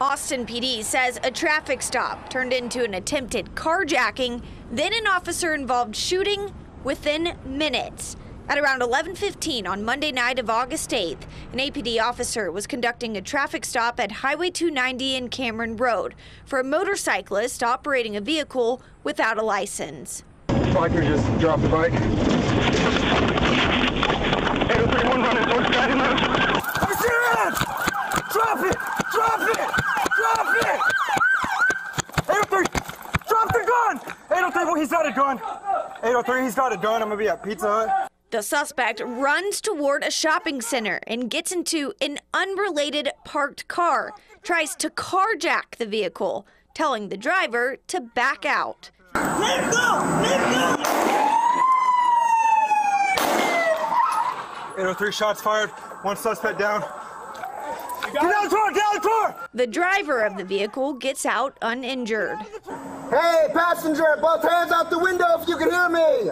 Austin PD says a traffic stop turned into an attempted carjacking, then an officer involved shooting within minutes. At around 11:15 on Monday night of August 8th, an APD officer was conducting a traffic stop at Highway 290 and Cameron Road for a motorcyclist operating a vehicle without a license. Biker just dropped the bike. 803, well, he's got a gun. 803, he's got a gun. I'm gonna be at Pizza Hut. The suspect runs toward a shopping center and gets into an unrelated parked car, tries to carjack the vehicle, telling the driver to back out. Let go! Let go! 803 shots fired, one suspect down. Get down, car, down, car! The driver of the vehicle gets out uninjured. Hey, passenger, both hands out the window if you can hear me.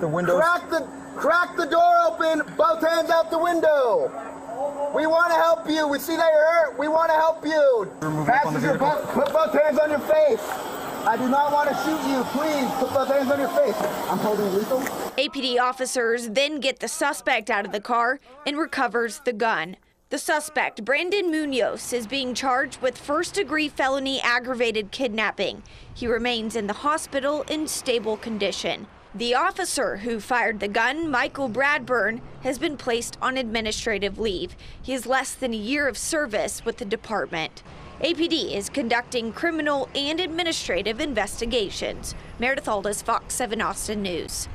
The window. Crack the crack the door open. Both hands out the window. We want to help you. We see that you're hurt. We want to help you. Passenger, both, put both hands on your face. I do not want to shoot you. Please put both hands on your face. I'm holding lethal. APD officers then get the suspect out of the car and recovers the gun. The suspect, Brandon Munoz, is being charged with first degree felony aggravated kidnapping. He remains in the hospital in stable condition. The officer who fired the gun, Michael Bradburn, has been placed on administrative leave. He has less than a year of service with the department. APD is conducting criminal and administrative investigations. Meredith Aldis, Fox 7 Austin News.